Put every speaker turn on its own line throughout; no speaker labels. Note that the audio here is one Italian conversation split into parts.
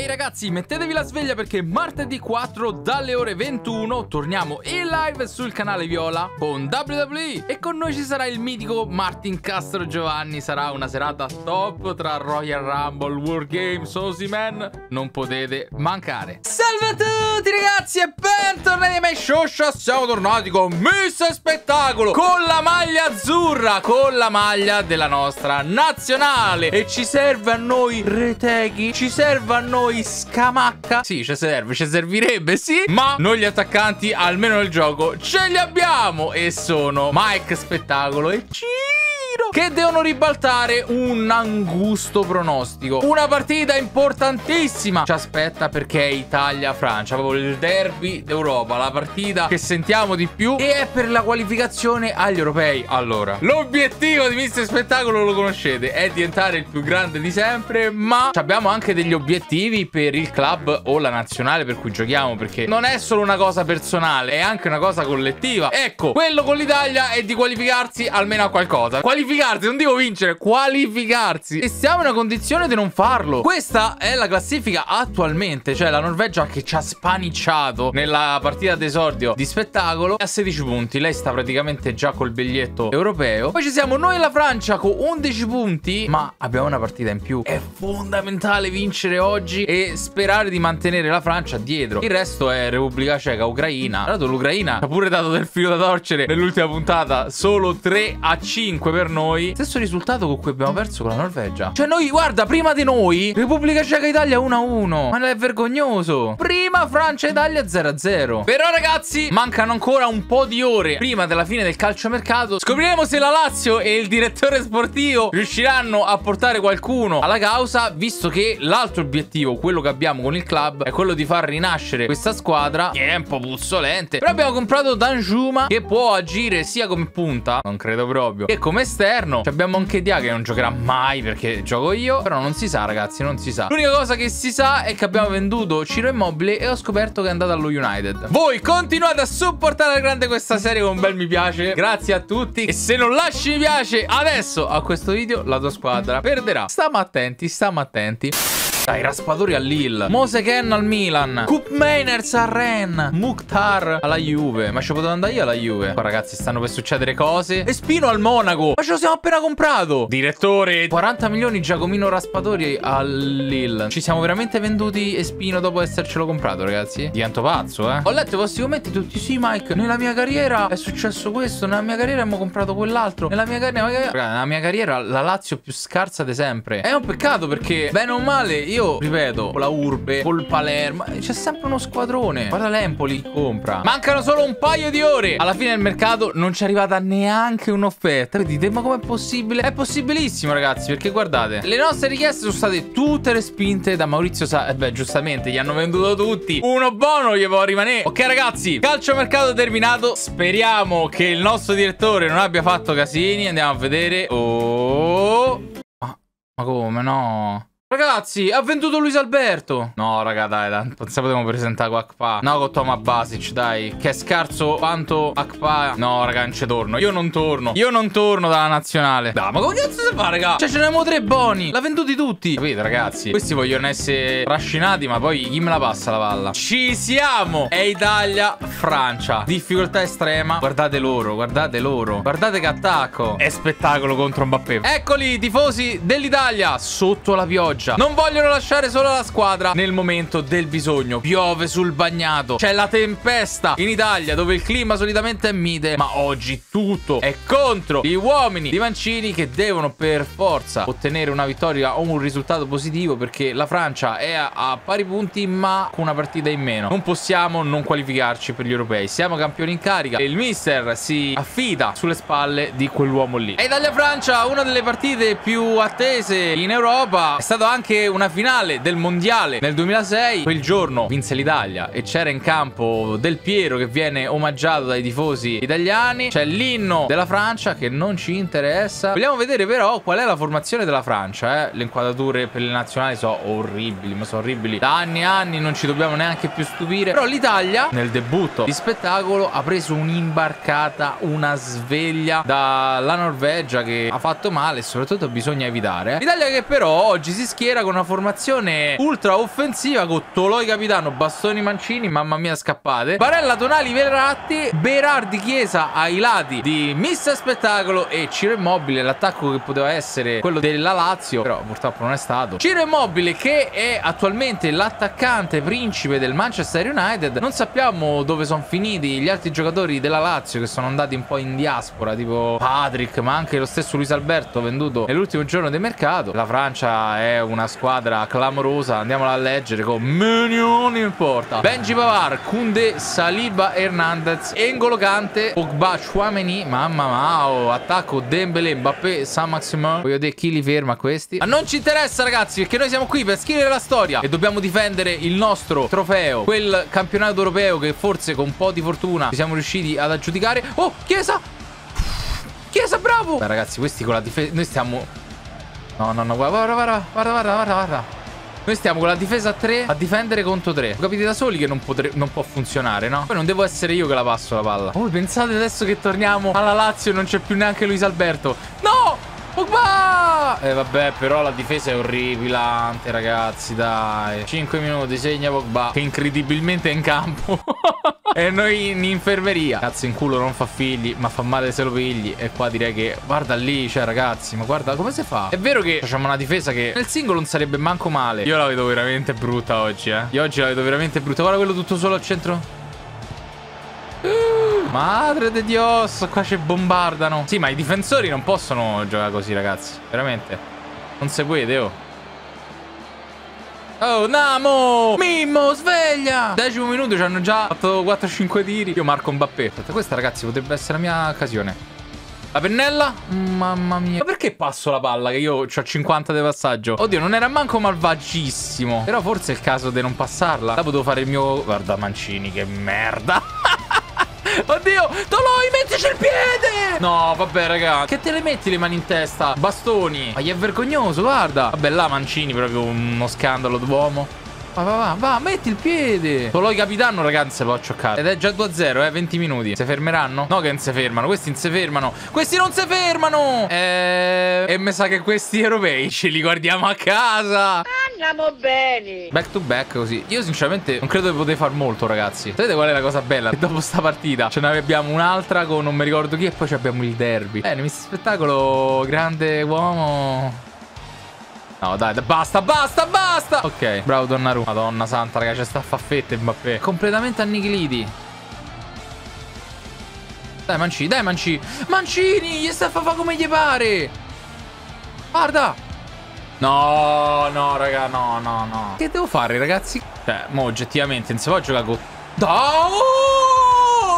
Ehi ragazzi, mettetevi la sveglia perché martedì 4 dalle ore 21 torniamo in live sul canale Viola con WWE e con noi ci sarà il mitico Martin Castro Giovanni. Sarà una serata top tra Royal Rumble, War Games, Osiman. Non potete mancare. Salve a tutti ragazzi e bentornati a me Shosha. Siamo tornati con Miss Spettacolo con la maglia azzurra, con la maglia della nostra nazionale. E ci serve a noi Reteghi, ci serve a noi Scamacca. Sì, ci serve, ci servirebbe, sì. Ma noi gli attaccanti, almeno nel gioco, ce li abbiamo. E sono Mike Spettacolo e Ciro che devono ribaltare un angusto pronostico. Una partita importantissima ci aspetta perché è Italia-Francia, proprio il derby d'Europa, la partita che sentiamo di più e è per la qualificazione agli europei. Allora, l'obiettivo di Mister Spettacolo lo conoscete, è diventare il più grande di sempre, ma abbiamo anche degli obiettivi per il club o la nazionale per cui giochiamo, perché non è solo una cosa personale, è anche una cosa collettiva. Ecco, quello con l'Italia è di qualificarsi almeno a qualcosa. Qualificarsi, non dico vincere, qualificarsi. E siamo in una condizione di non farlo. Questa è la classifica attualmente, cioè la Norvegia che ci ha spanicciato nella partita d'esordio di spettacolo a 16 punti. Lei sta praticamente già col biglietto europeo. Poi ci siamo noi e la Francia con 11 punti, ma abbiamo una partita in più. È fondamentale vincere oggi e sperare di mantenere la Francia dietro. Il resto è Repubblica Ceca, Ucraina. Tra l'altro l'Ucraina ha pure dato del filo da torcere nell'ultima puntata, solo 3 a 5 per noi. Stesso risultato con cui abbiamo perso con la Norvegia. Cioè noi, guarda, prima di noi Repubblica Ceca Italia 1 a 1. Ma non è vergognoso. Prima Francia Italia 0 a 0. Però ragazzi, mancano ancora un po' di ore prima della fine del calciomercato. Scopriremo se la Lazio e il direttore sportivo riusciranno a portare qualcuno alla causa, visto che l'altro obiettivo, quello che abbiamo con il club, è quello di far rinascere questa squadra, che è un po' puzzolente. Però abbiamo comprato Danjuma, che può agire sia come punta, non credo proprio, che come esterno. Ci abbiamo anche Dia, che non giocherà mai perché gioco io. Però non si sa, ragazzi, non si sa. L'unica cosa che si sa è che abbiamo venduto Ciro Immobile e ho scoperto che è andato allo United. Voi continuate a supportare al grande questa serie con un bel mi piace. Grazie a tutti. E se non lasci mi piace adesso a questo video, la tua squadra perderà. Stiamo attenti, stiamo attenti. Dai, Raspadori a Lille. Mose Ken al Milan. Coop Mainers a Rennes. Mukhtar alla Juve. Ma ci potevo andare io alla Juve. Qua ragazzi stanno per succedere cose. E Spino al Monaco. Ma ce lo siamo appena comprato. Direttore. 40 milioni Giacomino Raspadori al Lille. Ci siamo veramente venduti Espino dopo essercelo comprato, ragazzi? Divento pazzo, eh. Ho letto i vostri commenti tutti. Sì, Mike. Nella mia carriera è successo questo. Nella mia carriera abbiamo comprato quell'altro. Nella mia, car nella nella mia carriera la Lazio più scarsa di sempre. È un peccato perché, bene o male, io ripeto, con la Urbe, col Palermo, c'è sempre uno squadrone. Guarda l'Empoli, compra. Mancano solo un paio di ore. Alla fine del mercato non ci è arrivata neanche un'offerta. Vedete, ma com'è possibile? È possibilissimo, ragazzi, perché guardate, le nostre richieste sono state tutte respinte da Maurizio Sa... Eh beh, giustamente, gli hanno venduto tutti. Uno buono gli può rimanere. Ok, ragazzi, calciomercato terminato. Speriamo che il nostro direttore non abbia fatto casini. Andiamo a vedere. Oh... Ma come, no? Ragazzi, ha venduto Luis Alberto. No, raga, dai, dai. Non sapevamo presentare Akpa. No, con Toma Basic, dai. Che è scarso quanto Akpa. No, raga, non ci torno. Io non torno. Io non torno dalla nazionale. Dai, ma come cazzo si fa, raga? Cioè, ce ne abbiamo tre buoni. L'ha venduti tutti. Capite, ragazzi? Questi vogliono essere trascinati, ma poi chi me la passa la palla? Ci siamo. È Italia, Francia. Difficoltà estrema. Guardate loro, guardate loro. Guardate che attacco. È spettacolo contro Mbappé. Eccoli, tifosi dell'Italia. Sotto la pioggia. Non vogliono lasciare solo la squadra nel momento del bisogno. Piove sul bagnato. C'è la tempesta in Italia dove il clima solitamente è mite. Ma oggi tutto è contro gli uomini di Mancini che devono per forza ottenere una vittoria o un risultato positivo perché la Francia è a, a pari punti ma con una partita in meno. Non possiamo non qualificarci per gli europei. Siamo campioni in carica e il mister si affida sulle spalle di quell'uomo lì. E Italia-Francia, una delle partite più attese in Europa, è stato anche una finale del mondiale nel 2006. Quel giorno vinse l'Italia e c'era in campo Del Piero che viene omaggiato dai tifosi italiani. C'è l'inno della Francia che non ci interessa. Vogliamo vedere però qual è la formazione della Francia. Eh? Le inquadrature per le nazionali sono orribili, ma sono orribili. Da anni e anni non ci dobbiamo neanche più stupire. Però l'Italia nel debutto di spettacolo ha preso un'imbarcata, una sveglia dalla Norvegia che ha fatto male e soprattutto bisogna evitare. L'Italia che però oggi si schia schiera con una formazione ultra offensiva con Toloi capitano, Bastoni Mancini, mamma mia scappate. Barella, Tonali, Verratti, Berardi, Chiesa ai lati di Mister Spettacolo e Ciro Immobile, l'attacco che poteva essere quello della Lazio, però purtroppo non è stato. Ciro Immobile che è attualmente l'attaccante principe del Manchester United, non sappiamo dove sono finiti gli altri giocatori della Lazio che sono andati un po' in diaspora, tipo Patrick, ma anche lo stesso Luis Alberto venduto nell'ultimo giorno del mercato. La Francia è una squadra clamorosa, andiamola a leggere con milioni in porta. Benji Pavar, Kunde, Saliba, Hernandez, Engolo Kante, Pogba, Chouameni, mamma mia, attacco Dembele, Mbappé, San Maximin. Voglio dire chi li ferma questi. Ma non ci interessa ragazzi perché noi siamo qui per scrivere la storia e dobbiamo difendere il nostro trofeo, quel campionato europeo che forse con un po' di fortuna ci siamo riusciti ad aggiudicare. Oh, Chiesa! Chiesa, bravo! Beh ragazzi, questi con la difesa... Noi stiamo... No, no, no, guarda, guarda, guarda, guarda, guarda, guarda. Noi stiamo con la difesa a 3 a difendere contro 3. Capite da soli che non, potre... non può funzionare, no? Poi non devo essere io che la passo la palla. Oh, pensate adesso che torniamo alla Lazio e non c'è più neanche Luis Alberto. No! Pogba! Eh vabbè, però la difesa è orribilante, ragazzi, dai. 5 minuti, segna Pogba, che incredibilmente è in campo. e noi in infermeria. Cazzo, in culo non fa figli, ma fa male se lo pigli. E qua direi che... Guarda lì, cioè, ragazzi, ma guarda come si fa. È vero che facciamo una difesa che nel singolo non sarebbe manco male. Io la vedo veramente brutta oggi, eh. Io oggi la vedo veramente brutta. Guarda quello tutto solo al centro. Madre di Dios, qua ci bombardano. Sì, ma i difensori non possono giocare così, ragazzi. Veramente. Non si può, oh. Oh, Namo! Mimmo, sveglia! Decimo minuto ci hanno già fatto 4-5 tiri. Io marco Mbappé. Aspetta, questa, ragazzi, potrebbe essere la mia occasione. La pennella? Mamma mia. Ma perché passo la palla? Che io ho 50 di passaggio. Oddio, non era manco malvagissimo. Però forse è il caso di non passarla. Dopo devo fare il mio... Guarda Mancini, che merda. Oddio, Toloi, mettici il piede! No, vabbè, raga. Che te le metti le mani in testa? Bastoni. Ma gli è vergognoso, guarda. Vabbè, là Mancini, proprio uno scandalo d'uomo. Va, va, va, va, metti il piede. Solo i capitano, ragazzi, lo ho cioccato. Ed è già 2-0, eh, 20 minuti. Si fermeranno? No che non si fermano, questi non si fermano. Questi non si fermano! Eh... E mi sa che questi europei ce li guardiamo a casa.
Andiamo bene.
Back to back così. Io sinceramente non credo che potete far molto, ragazzi. Sapete qual è la cosa bella? Che dopo sta partita ce ne abbiamo un'altra con non mi ricordo chi e poi abbiamo il derby. Bene, mister spettacolo, grande uomo. No, dai, basta, basta, basta. Ok, bravo Donnarumma. Madonna santa, raga, c'è sta faffette Mbappé. Completamente annichiliti. Dai, Mancini, dai, Mancini. Mancini, gli sta a fare come gli pare. Guarda. No, no, raga, no, no, no. Che devo fare, ragazzi? Cioè, mo, oggettivamente, non si può giocare con...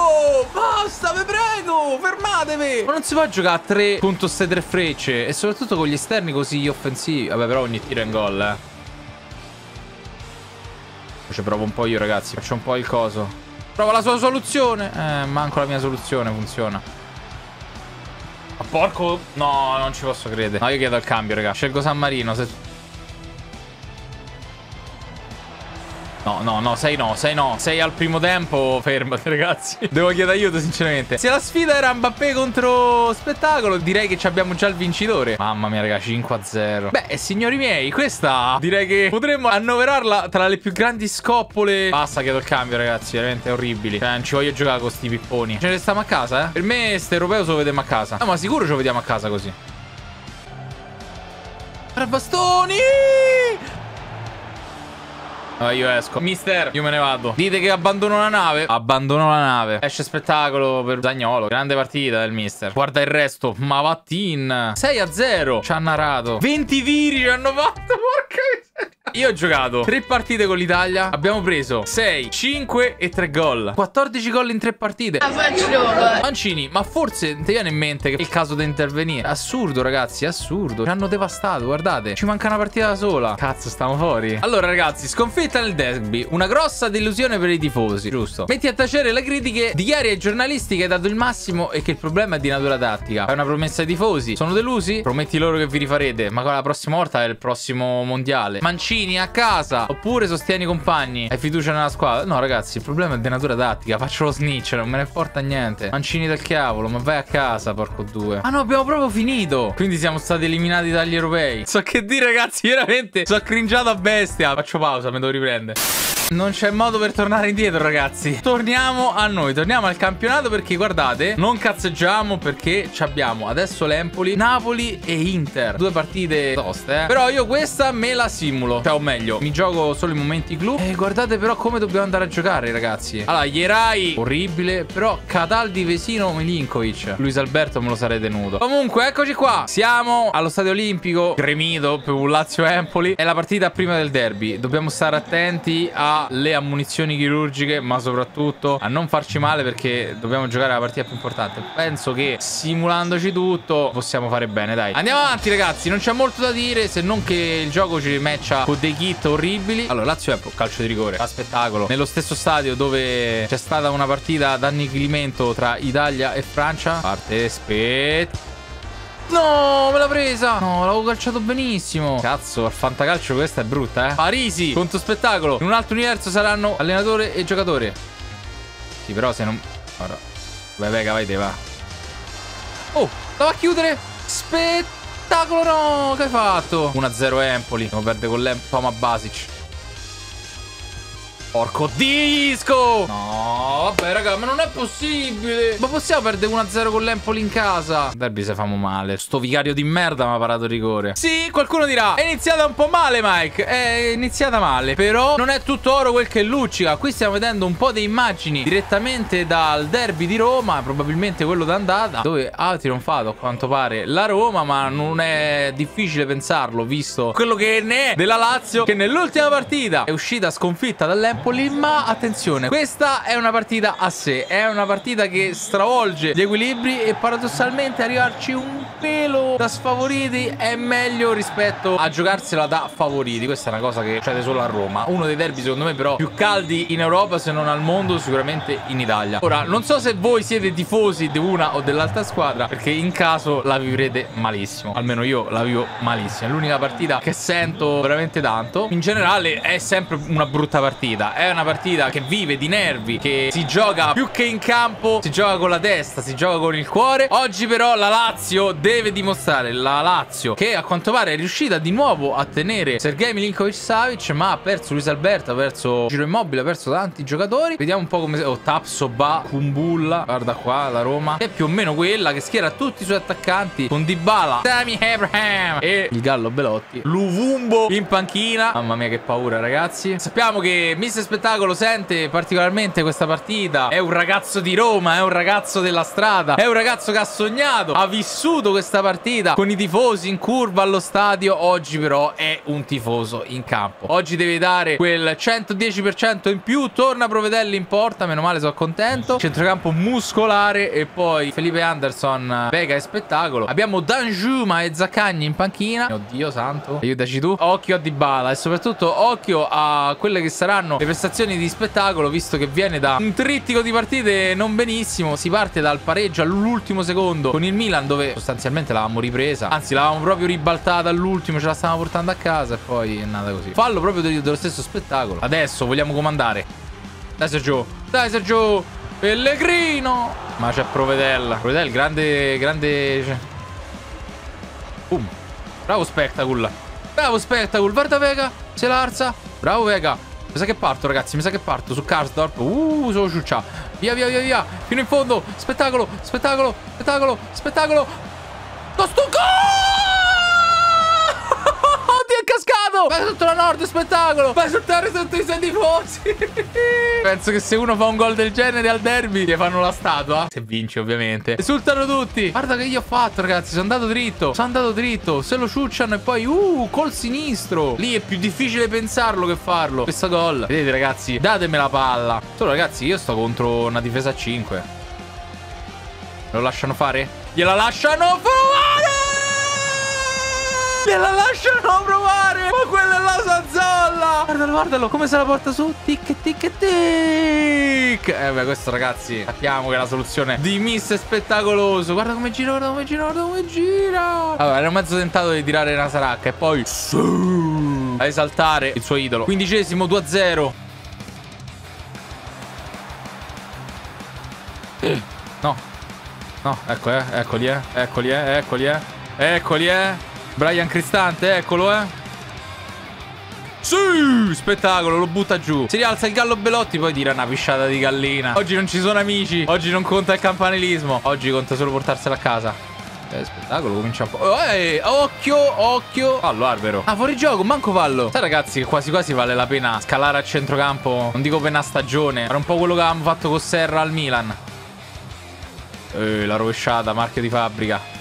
Oh! Basta, vi prego, fermatevi. Ma non si può giocare a tre contro queste tre frecce. E soprattutto con gli esterni così offensivi. Vabbè, però ogni tiro è in gol, eh. Ci provo un po' io, ragazzi. Faccio un po' il coso. Prova la sua soluzione. Eh, manco la mia soluzione funziona. Ma porco... No, non ci posso credere. No, io chiedo il cambio, raga. Scelgo San Marino. Se... No, no, no, sei no, sei no. Sei al primo tempo, fermati ragazzi. Devo chiedere aiuto sinceramente. Se la sfida era Mbappé contro Spettacolo, direi che abbiamo già il vincitore. Mamma mia raga, 5-0. Beh, signori miei, questa direi che potremmo annoverarla tra le più grandi scoppole. Basta, chiedo il cambio ragazzi, veramente orribili. Cioè, non ci voglio giocare con sti pipponi. Ce ne stiamo a casa, eh. Per me, ste europeo lo vediamo a casa. No, ma sicuro ce lo vediamo a casa così. Bastoni! No, io esco. Mister, io me ne vado. Dite che abbandono la nave. Abbandono la nave. Esce spettacolo per Zagnolo. Grande partita del mister. Guarda il resto. Mavattin. 6 a 0. Ci ha narrato. 20 tiri ci hanno fatto. Porca miseria. Io ho giocato 3 partite con l'Italia. Abbiamo preso 6, 5 e 3 gol. 14 gol in 3 partite. Mancini, ma forse ti viene in mente che è il caso di intervenire? Assurdo, ragazzi, assurdo. Ci hanno devastato, guardate. Ci manca una partita da sola. Cazzo, stiamo fuori. Allora, ragazzi, sconfitta nel derby. Una grossa delusione per i tifosi, giusto? Metti a tacere le critiche di ieri ai giornalisti che hai dato il massimo e che il problema è di natura tattica. È una promessa ai tifosi. Sono delusi? Prometti loro che vi rifarete. Ma la prossima volta è il prossimo mondiale. Ma Mancini a casa. Oppure sostieni i compagni. Hai fiducia nella squadra. No, ragazzi, il problema è di natura tattica. Faccio lo snitch, non me ne importa niente. Mancini del cavolo, ma vai a casa, porco due. Ah no, abbiamo proprio finito. Quindi siamo stati eliminati dagli europei. So che dire, ragazzi, veramente. Sono cringiato a bestia. Faccio pausa, me devo riprendere. Non c'è modo per tornare indietro, ragazzi. Torniamo a noi, torniamo al campionato perché, guardate, non cazzeggiamo perché abbiamo adesso l'Empoli, Napoli e Inter. Due partite toste, eh. Però io questa me la simulo. Cioè, o meglio, mi gioco solo i momenti clou. E guardate però come dobbiamo andare a giocare, ragazzi. Allora, Ierai, orribile. Però Cataldi, Vesino, Milinkovic. Luis Alberto me lo sarei tenuto. Comunque, eccoci qua. Siamo allo Stadio Olimpico, gremito per un Lazio-Empoli. È la partita prima del derby. Dobbiamo stare attenti a le ammunizioni chirurgiche, ma soprattutto a non farci male perché dobbiamo giocare la partita più importante. Penso che simulandoci tutto possiamo fare bene, dai. Andiamo avanti, ragazzi. Non c'è molto da dire se non che il gioco ci matcha con dei kit orribili. Allora, Lazio è un calcio di rigore. Fa spettacolo. Nello stesso stadio dove c'è stata una partita d'annichilimento tra Italia e Francia. Parte spet. No, me l'ha presa. No, l'avevo calciato benissimo. Cazzo, al fantacalcio questa è brutta, eh. Parisi, conto spettacolo. In un altro universo saranno allenatore e giocatore. Sì, però se non... Ora. Vai, Vega, vai te, va. Oh, la va a chiudere. Spettacolo, no. Che hai fatto? 1-0 Empoli. Devo perdere con l'Empoma Basic. Porco disco! No, vabbè, raga, ma non è possibile. Ma possiamo perdere 1-0 con l'Empoli in casa? Derby se famo male. Sto vicario di merda mi ha parato rigore. Sì, qualcuno dirà, è iniziata un po' male, Mike. È iniziata male. Però non è tutto oro quel che luccica. Qui stiamo vedendo un po' di immagini direttamente dal derby di Roma, probabilmente quello d'andata, dove ha trionfato a quanto pare la Roma, ma non è difficile pensarlo, visto quello che ne è della Lazio, che nell'ultima partita è uscita sconfitta dall'Empoli Napoli, ma attenzione, questa è una partita a sé, è una partita che stravolge gli equilibri e paradossalmente arrivarci un pelo da sfavoriti è meglio rispetto a giocarsela da favoriti. Questa è una cosa che succede solo a Roma. Uno dei derby secondo me però più caldi in Europa se non al mondo, sicuramente in Italia. Ora, non so se voi siete tifosi di una o dell'altra squadra, perché in caso la vivrete malissimo. Almeno io la vivo malissimo. È l'unica partita che sento veramente tanto. In generale è sempre una brutta partita è una partita che vive di nervi, che si gioca più che in campo, si gioca con la testa, si gioca con il cuore. Oggi però la Lazio deve dimostrare, la Lazio, che a quanto pare è riuscita di nuovo a tenere Sergei Milinkovic-Savic, ma ha perso Luis Alberto, ha perso Giro Immobile, ha perso tanti giocatori. Vediamo un po' come... Oh, Tapso, Ba, Kumbulla, guarda qua la Roma. È più o meno quella che schiera tutti i suoi attaccanti con Dybala, Sammy Abraham e il Gallo Belotti. Luvumbo in panchina. Mamma mia che paura ragazzi. Sappiamo che Mister spettacolo sente particolarmente questa partita. È un ragazzo di Roma, è un ragazzo della strada, è un ragazzo che ha sognato, ha vissuto questa partita con i tifosi in curva allo stadio. Oggi però è un tifoso in campo. Oggi deve dare quel 110% in più. Torna Provedelli in porta, meno male sono contento. Centrocampo muscolare e poi Felipe Anderson, Vega e spettacolo. Abbiamo Danjuma e Zaccagni in panchina. Oddio santo, aiutaci tu. Occhio a Dybala e soprattutto occhio a quelle che saranno le prestazioni di spettacolo, visto che viene da un trittico di partite non benissimo. Si parte dal pareggio all'ultimo secondo con il Milan, dove sostanzialmente l'avevamo ripresa. Anzi, l'avevamo proprio ribaltata all'ultimo, ce la stavamo portando a casa e poi è nata così. Fallo proprio dello stesso spettacolo. Adesso vogliamo comandare. Dai Sergio, dai Sergio, Pellegrino. Ma c'è Provedella. Provedella, grande, grande... Boom. Bravo Spectacle. Bravo Spectacle. Guarda Vega, se l'arza. Bravo Vega. Mi sa che parto, ragazzi. Mi sa che parto su Karsdorp. Uh, sono ciuccia. Via, via, via, via. Fino in fondo. Spettacolo, spettacolo, spettacolo, spettacolo. Tostuco! Cascato! Vai sotto la nord, spettacolo! Vai sul terra sotto i sei tifosi! Penso che se uno fa un gol del genere al derby, gli fanno la statua. Se vince, ovviamente. Esultano tutti. Guarda che io ho fatto, ragazzi. Sono andato dritto. Sono andato dritto. Se lo ciucciano e poi, uh, col sinistro. Lì è più difficile pensarlo che farlo. Questo gol. Vedete, ragazzi, datemi la palla. Solo, ragazzi, io sto contro una difesa a 5. Lo lasciano fare? Gliela lasciano fare! Gliela lasciano provare Ma quella è la Sanzolla Guardalo, guardalo Come se la porta su Tic, tic, tic Eh beh, questo ragazzi Sappiamo che è la soluzione di Miss Spettacoloso Guarda come gira, guarda come gira, guarda come gira Allora, ero mezzo tentato di tirare una saracca E poi... A esaltare il suo idolo. Quindicesimo 2-0. No. No, ecco, eh, eccoli, eh, eccoli, eh, eccoli, eh. Eccoli, eh. Brian Cristante, eccolo, eh. Sì, spettacolo, lo butta giù. Si rialza il gallo Belotti, poi tira una pisciata di gallina. Oggi non ci sono amici. Oggi non conta il campanilismo. Oggi conta solo portarsela a casa. Eh, spettacolo, comincia un po'. Oh, eh, occhio, occhio. Fallo, Arbero. Ah, fuori gioco, manco fallo. Sai, ragazzi, che quasi quasi vale la pena scalare a centrocampo. Non dico per una stagione. Era un po' quello che avevamo fatto con Serra al Milan. Eh, la rovesciata, marchio di fabbrica.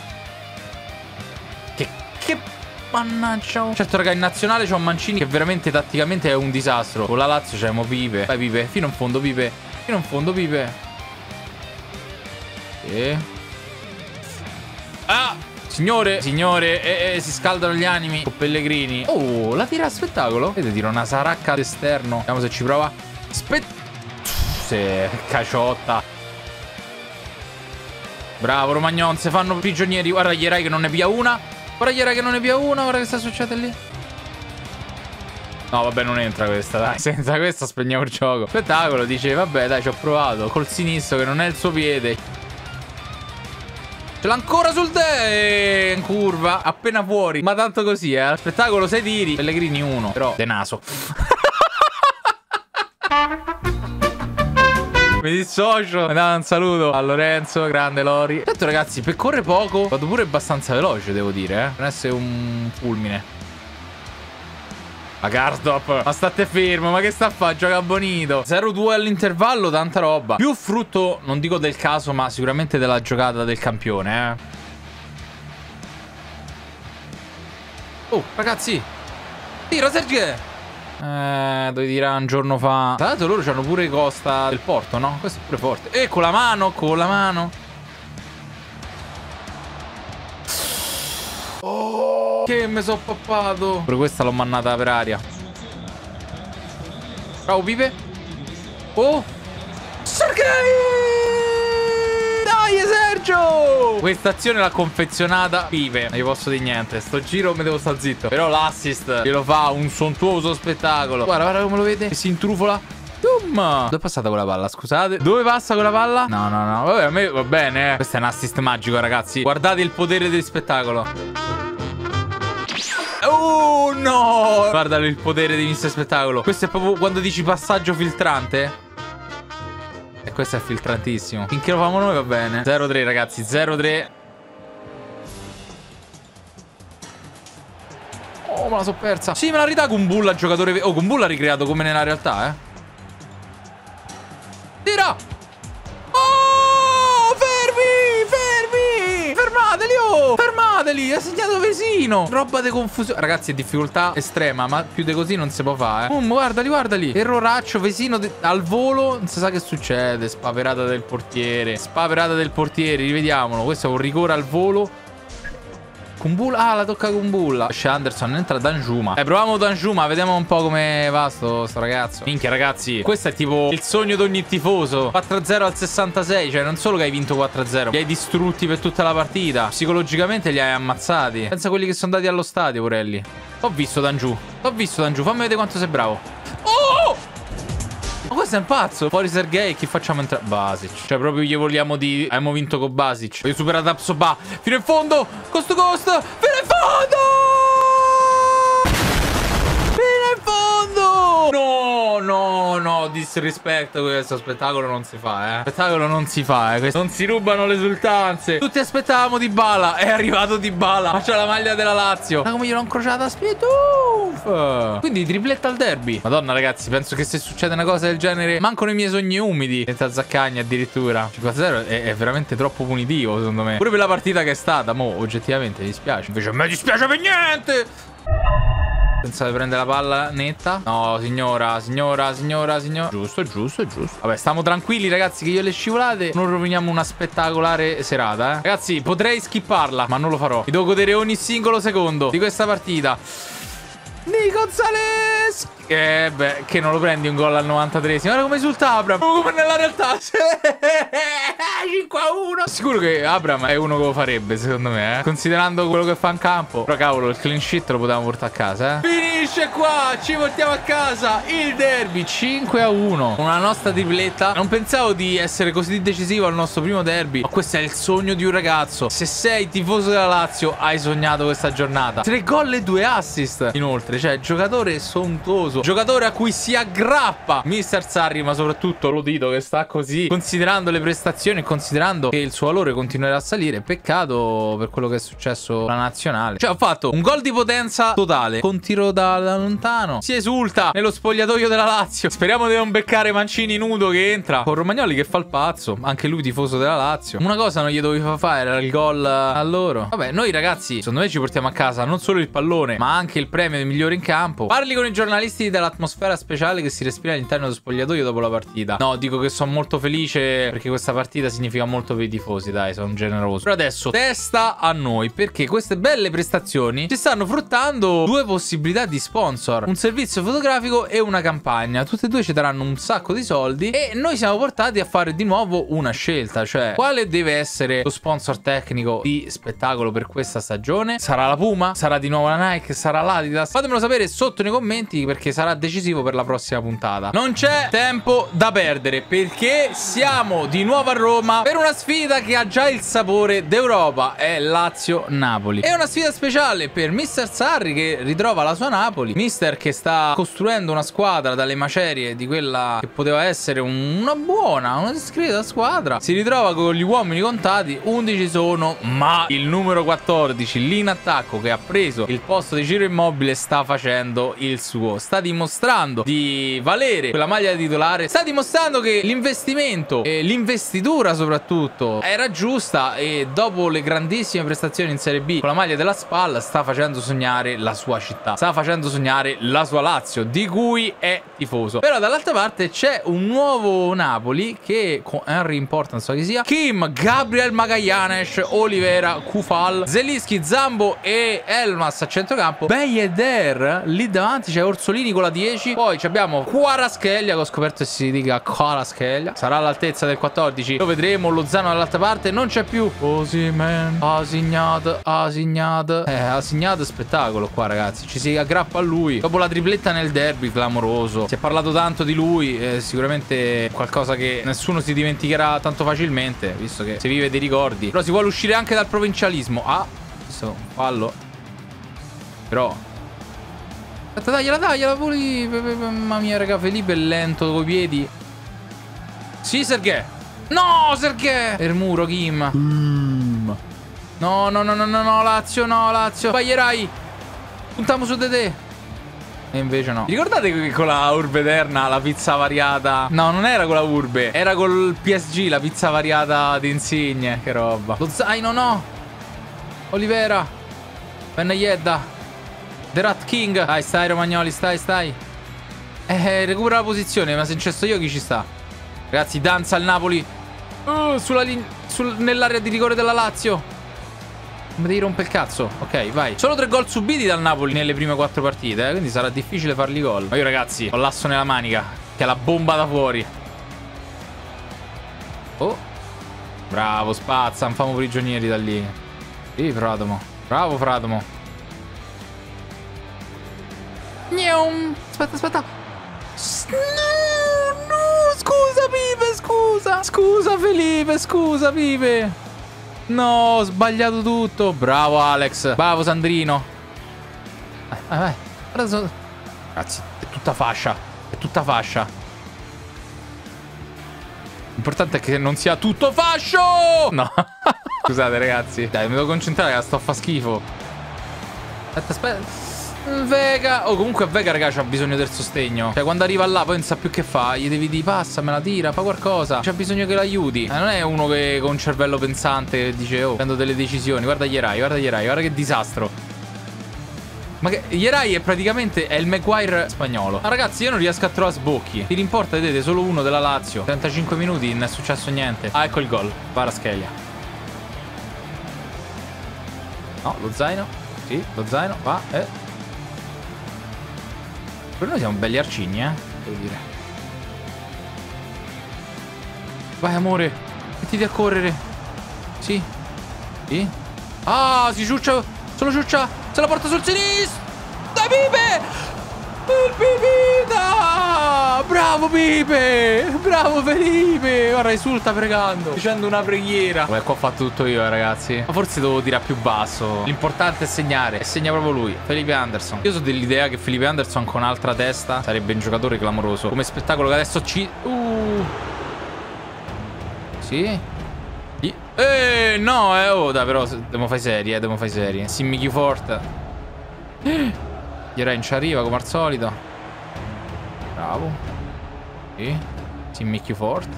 Mannaggia. Certo, raga, in nazionale c'ho Mancini che veramente tatticamente è un disastro. Con la Lazio c'è Mo Pipe. Vai, Pipe. Fino in fondo, Pipe. Fino in fondo, Pipe. E... Ah! Signore, signore, eh, eh, si scaldano gli animi con Pellegrini. Oh, la tira a spettacolo. Vedete, tira una saracca d'esterno. Vediamo se ci prova. Spet... Sì, caciotta. Bravo Romagnon, se fanno prigionieri. Guarda Ierai che non ne pia una. Guarda Ierai che non ne pia una. Guarda che sta succedendo lì. No, vabbè, non entra questa, dai. Senza questa spegniamo il gioco. Spettacolo, dice, vabbè, dai, ci ho provato. Col sinistro, che non è il suo piede. Ce l'ha ancora sul de... in curva. Appena fuori. Ma tanto così, eh. Spettacolo, 6 tiri. Pellegrini 1. Però, de naso. Mi dissocio. Dà un saluto a Lorenzo, grande Lori. Tanto ragazzi, per correre poco, vado pure abbastanza veloce, devo dire, eh. Non essere un fulmine. A Gardop. Ma state fermo, ma che sta a fare? Gioca bonito. 0-2 all'intervallo, tanta roba. Più frutto, non dico del caso, ma sicuramente della giocata del campione, eh. Oh, ragazzi. Tira, Sergio. Eh, devi dire un giorno fa. Tra l'altro loro hanno pure Costa del Porto, no? Questo è pure forte. E con la mano, con la mano. Oh, che mi sono pappato. Pure questa l'ho mannata per aria. Bravo, Pipe. Oh. Sergei! Dai, Sergio! Questa azione l'ha confezionata Pipe. Non gli posso dire niente. Sto giro mi devo stare zitto. Però l'assist glielo fa un sontuoso spettacolo. Guarda, guarda come lo vede. Si intrufola. Boom. Dove è passata quella palla? Scusate. Dove passa quella palla? No, no, no. Vabbè, a me va bene. Eh. Questo è un assist magico, ragazzi. Guardate il potere del spettacolo. Oh no! Guarda il potere di Mr. Spettacolo. Questo è proprio quando dici passaggio filtrante. E questo è filtrantissimo. Finché lo famo noi va bene. 0-3 ragazzi, 0-3. Oh, me la so persa. Sì, me la ridà Kumbulla, giocatore... Oh, Kumbulla ha ricreato come nella realtà, eh. Tira! Fermateli, ha segnato Vesino. Roba di confusione. Ragazzi, è difficoltà estrema, ma più di così non si può fare, eh. Oh, guardali, guardali. Erroraccio, Vesino al volo. Non si sa che succede. Spaverata del portiere. Spaverata del portiere, rivediamolo. Questo è un rigore al volo. Kumbulla, ah la tocca Kumbulla. Esce Anderson, entra Danjuma. Eh proviamo Danjuma, vediamo un po' come va sto, sto ragazzo. Minchia ragazzi, questo è tipo il sogno di ogni tifoso 4-0 al 66, cioè non solo che hai vinto 4-0 Li hai distrutti per tutta la partita. Psicologicamente li hai ammazzati. Pensa a quelli che sono andati allo stadio, Porelli Ho visto Danju, ho visto Danju, fammi vedere quanto sei bravo. Oh! Ma questo è un pazzo. Fuori Sergei, chi facciamo entrare? Basic. Cioè, proprio gli vogliamo di. Abbiamo vinto con Basic. Voglio superare Tapsoba. Fino in fondo. Cost to cost. Fino in fondo. Fino in fondo. No, no, no. Disrispetto. Questo spettacolo non si fa, eh. Spettacolo non si fa, eh. Non si rubano le esultanze. Tutti aspettavamo di bala. È arrivato di bala. C'è la maglia della Lazio. Ma come gliel'ho incrociata a spietu. Quindi tripletta al derby. Madonna, ragazzi, penso che se succede una cosa del genere, mancano i miei sogni umidi. Senza Zaccagni addirittura. 5-0 è, è, veramente troppo punitivo, secondo me. Pure per la partita che è stata. Mo, oggettivamente, mi dispiace. Invece a me dispiace per niente. Pensate di prendere la palla netta? No, signora, signora, signora, signora. Giusto, giusto, giusto. Vabbè, stiamo tranquilli, ragazzi, che io le scivolate non roviniamo una spettacolare serata, eh. Ragazzi, potrei skipparla, ma non lo farò. Mi devo godere ogni singolo secondo di questa partita. Nico Zales! Eh beh, che non lo prendi un gol al 93 Guarda come esulta Abram Come nella realtà 5 a 1 Sicuro che Abram è uno che lo farebbe secondo me eh? Considerando quello che fa in campo Però cavolo il clean sheet lo potevamo portare a casa eh finisce qua. Ci portiamo a casa il derby 5 a 1. Una nostra tripletta. Non pensavo di essere così decisivo al nostro primo derby. Ma questo è il sogno di un ragazzo. Se sei tifoso della Lazio, hai sognato questa giornata. Tre gol e due assist. Inoltre, cioè, giocatore sontuoso. Giocatore a cui si aggrappa Mister Sarri, ma soprattutto lo dito che sta così. Considerando le prestazioni e considerando che il suo valore continuerà a salire. Peccato per quello che è successo alla nazionale. Cioè, ho fatto un gol di potenza totale. Con tiro da, da lontano. Si esulta nello spogliatoio della Lazio. Speriamo di non beccare Mancini nudo che entra. Con Romagnoli che fa il pazzo. Anche lui tifoso della Lazio. Una cosa non gli dovevi far fare. Era il gol a loro. Vabbè, noi ragazzi, secondo me ci portiamo a casa non solo il pallone, ma anche il premio migliore in campo. Parli con i giornalisti dell'atmosfera speciale che si respira all'interno dello spogliatoio dopo la partita. No, dico che sono molto felice perché questa partita significa molto per i tifosi, dai, sono generoso. Però adesso testa a noi perché queste belle prestazioni ci stanno fruttando due possibilità di sponsor, un servizio fotografico e una campagna. Tutte e due ci daranno un sacco di soldi e noi siamo portati a fare di nuovo una scelta, cioè quale deve essere lo sponsor tecnico di spettacolo per questa stagione? Sarà la Puma? Sarà di nuovo la Nike? Sarà l'Adidas? Fatemelo sapere sotto nei commenti perché sarà decisivo per la prossima puntata. Non c'è tempo da perdere perché siamo di nuovo a Roma per una sfida che ha già il sapore d'Europa, è Lazio-Napoli. È una sfida speciale per Mister Sarri che ritrova la sua Napoli, Mister che sta costruendo una squadra dalle macerie di quella che poteva essere una buona, una discreta squadra. Si ritrova con gli uomini contati, 11 sono, ma il numero 14 lì in attacco che ha preso il posto di Ciro Immobile sta facendo il suo, sta dimostrando di valere quella maglia titolare, sta dimostrando che l'investimento e l'investitura soprattutto era giusta e dopo le grandissime prestazioni in Serie B con la maglia della spalla sta facendo sognare la sua città, sta facendo sognare la sua Lazio di cui è tifoso. Però dall'altra parte c'è un nuovo Napoli che con Henry Important so che sia, Kim, Gabriel Magallanes, Olivera, Kufal, Zelischi, Zambo e Elmas a centrocampo, Beyeder lì davanti c'è Orsolini con la 10, poi abbiamo Quaraschelia che ho scoperto che si dica Quaraschelia, sarà all'altezza del 14, lo vedremo, Lozano dall'altra parte. Non c'è più, Osimen, Asignat, Asignat, eh Asignat spettacolo qua ragazzi, ci si aggrappa a lui, dopo la tripletta nel derby clamoroso, si è parlato tanto di lui, eh, sicuramente qualcosa che nessuno si dimenticherà tanto facilmente, visto che si vive dei ricordi, però si vuole uscire anche dal provincialismo, ah, questo fallo, però Aspetta, dagliela, dagliela pure. Mamma mia, raga, Felipe è lento coi piedi. Sì, Sergè. No, Sergè. Per muro, Kim. Mm. No, no, no, no, no, no, Lazio, no, Lazio. Sbaglierai. Puntiamo su di te. E invece no. Ricordate che con la Urbe Eterna la pizza variata... No, non era con la Urbe. Era col PSG la pizza variata di insigne. Che roba. Lo zaino, no. Olivera. Pennaiedda. The Rat King. Dai, stai Romagnoli, stai, stai. Eh, recupera la posizione, ma se cesso io chi ci sta? Ragazzi, danza al Napoli. Uh. Sul, nell'area di rigore della Lazio. Mi devi rompe il cazzo. Ok, vai. Solo tre gol subiti dal Napoli nelle prime quattro partite, eh? quindi sarà difficile farli gol. Ma io, ragazzi, ho l'asso nella manica, che è la bomba da fuori. Oh. Bravo, spazza, non famo prigionieri da lì. Sì, Fratomo. Bravo, Fratomo. Aspetta, aspetta. No, no, scusa, Pipe, scusa. Scusa, Felipe, scusa, Pipe. No, ho sbagliato tutto. Bravo, Alex. Bravo, Sandrino. Vai, vai. Ragazzi, è tutta fascia. È tutta fascia. L'importante è che non sia tutto fascio! No. Scusate, ragazzi. Dai, mi devo concentrare, sto a fa schifo. Aspetta, aspetta. Vega. Oh, comunque Vega raga c'ha bisogno del sostegno. Cioè quando arriva là poi non sa più che fa. Gli devi dire passamela tira fa qualcosa. C'ha bisogno che l'aiuti. Eh, Non è uno che con un cervello pensante dice oh prendo delle decisioni. Guarda Ierai guarda Ierai guarda che disastro. Ma che Ierai è praticamente è il Maguire spagnolo. Ma ragazzi io non riesco a trovare sbocchi. Ti rimporta vedete solo uno della Lazio. 35 minuti non è successo niente. Ah ecco il gol. Paraschelia No lo zaino. Sì lo zaino. Va eh però noi siamo belli arcigni, eh. Devo dire. Vai, amore. Mettiti a correre. Sì. Sì. Ah, si ciuccia. Se lo ciuccia. Se la porta sul sinistro. Dai, Pipe! Il Pipita! Bravo Pipe! Bravo Felipe! Guarda, esulta pregando, dicendo una preghiera. Beh, qua ho fatto tutto io, ragazzi. Ma forse devo tirare più basso. L'importante è segnare. E segna proprio lui, Felipe Anderson. Io sono dell'idea che Felipe Anderson con un'altra testa sarebbe un giocatore clamoroso. Come spettacolo che adesso ci... Uh. Sì. Eh, no, eh, oh, dai, però devo fare serie, eh, devo fare serie. Simmi forte. Gli Ranch arriva come al solito. Bravo. Sì. Simmi forte.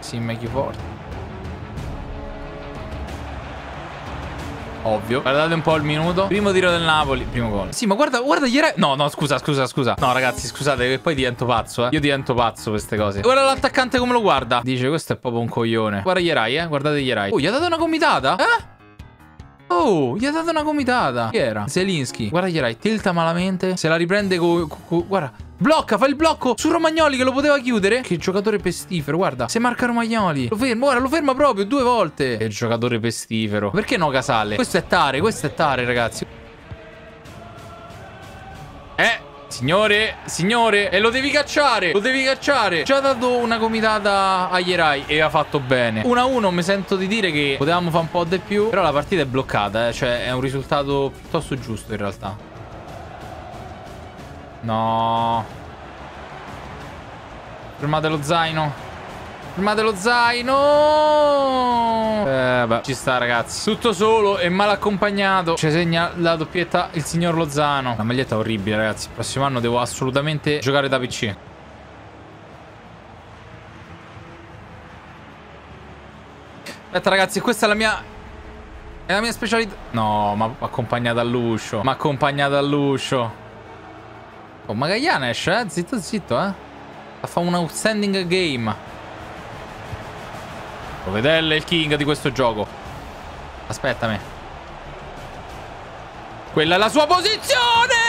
Simmi forte. Ovvio. Guardate un po' il minuto. Primo tiro del Napoli. Primo gol. Sì, ma guarda, guarda gli era... No, no, scusa, scusa, scusa. No, ragazzi, scusate che poi divento pazzo, eh. Io divento pazzo queste cose. Guarda l'attaccante come lo guarda. Dice, questo è proprio un coglione. Guarda gli Rai, eh. Guardate gli Rai. Oh, gli ha dato una gomitata? Eh? Oh, gli ha dato una gomitata. Chi era? Zelinski. Guarda gli Rai. Tilta malamente. Se la riprende con... Co co guarda. Blocca, fa il blocco su Romagnoli che lo poteva chiudere. Che giocatore pestifero, guarda. Se marca Romagnoli. Lo ferma, guarda, lo ferma proprio due volte. Che giocatore pestifero. Perché no Casale? Questo è Tare, questo è Tare, ragazzi. Eh, signore, signore, e lo devi cacciare, lo devi cacciare. Ci ha dato una comitata a Ierai e ha fatto bene. 1-1 mi sento di dire che potevamo fare un po' di più, però la partita è bloccata, eh. cioè è un risultato piuttosto giusto in realtà. No. Fermate lo zaino. Fermate lo zaino. Eh, beh, ci sta, ragazzi. Tutto solo e mal accompagnato. Ci segna la doppietta il signor Lozano. La maglietta è orribile, ragazzi. Il prossimo anno devo assolutamente giocare da PC. Aspetta, ragazzi, questa è la mia... È la mia specialità. No, ma accompagnata all'uscio. Ma accompagnata all'uscio. Oh, Magallanes, eh? Zitto, zitto, eh? Fa un outstanding game. Provedelle il king di questo gioco. Aspettami. Quella è la sua posizione!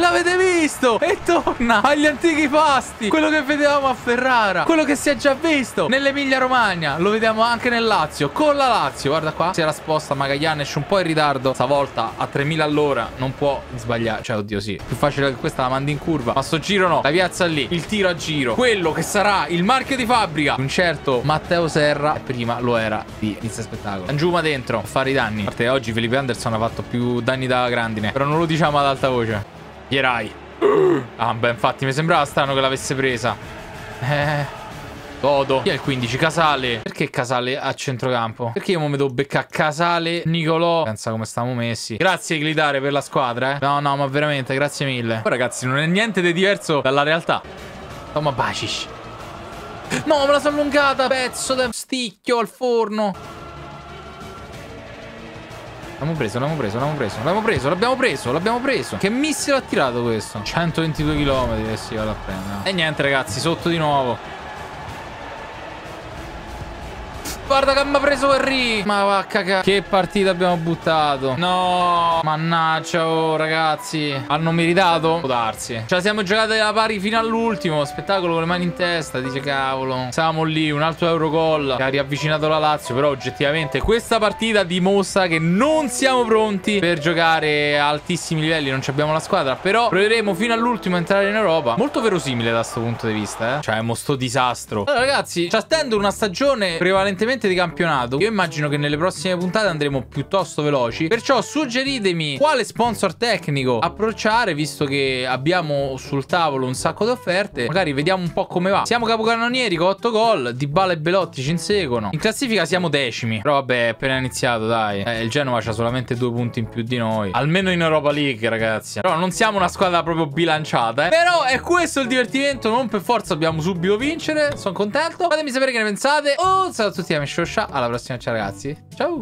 L'avete visto? E torna agli antichi pasti. Quello che vedevamo a Ferrara. Quello che si è già visto nell'Emilia Romagna. Lo vediamo anche nel Lazio. Con la Lazio. Guarda qua. Si era sposta Magallanes un po' in ritardo. Stavolta a 3000 all'ora. Non può sbagliare. Cioè, oddio, sì. Più facile che questa la mandi in curva. Ma sto giro no. La piazza lì. Il tiro a giro. Quello che sarà il marchio di fabbrica. Un certo Matteo Serra. Prima lo era di inizio spettacolo. Angiuma dentro. A fare i danni. A parte oggi Felipe Anderson ha fatto più danni da grandine. Però non lo diciamo ad alta voce. Ierai. Ah, beh, infatti mi sembrava strano che l'avesse presa. Eh... Godo. Chi è il 15? Casale. Perché Casale a centrocampo? Perché io mi devo beccare Casale, Nicolò. Pensa come stiamo messi. Grazie Glidare per la squadra, eh. No, no, ma veramente, grazie mille. Poi ragazzi, non è niente di diverso dalla realtà. Toma Bacic. No, me la sono allungata. Pezzo da sticchio al forno. L'abbiamo preso, l'abbiamo preso, l'abbiamo preso, l'abbiamo preso, l'abbiamo preso, l'abbiamo preso. Che missile ha tirato questo? 122 km che si vado a prendere. E niente ragazzi, sotto di nuovo. Guarda che mi ha preso Henry. Ma va cagare. Che partita abbiamo buttato. No. Mannaggia, oh, ragazzi. Hanno meritato? Può darsi. Ce la siamo giocati alla pari fino all'ultimo. Spettacolo con le mani in testa. Dice cavolo. Siamo lì. Un altro Eurogol che ha riavvicinato la Lazio. Però oggettivamente questa partita dimostra che non siamo pronti per giocare a altissimi livelli. Non abbiamo la squadra. Però proveremo fino all'ultimo a entrare in Europa. Molto verosimile da questo punto di vista, eh. Cioè, mo sto disastro. Allora, ragazzi, ci attendo una stagione prevalentemente di campionato. Io immagino che nelle prossime puntate andremo piuttosto veloci. Perciò suggeritemi quale sponsor tecnico approcciare, visto che abbiamo sul tavolo un sacco di offerte. Magari vediamo un po' come va. Siamo capocannonieri con 8 gol. Di Bala e Belotti ci inseguono. In classifica siamo decimi. Però vabbè, è appena iniziato, dai. Eh, il Genova ha solamente due punti in più di noi. Almeno in Europa League, ragazzi. Però non siamo una squadra proprio bilanciata, eh. Però è questo il divertimento. Non per forza dobbiamo subito vincere. Sono contento. Fatemi sapere che ne pensate. Oh, ciao a tutti amici. Alla prossima, ciao ragazzi. Ciao.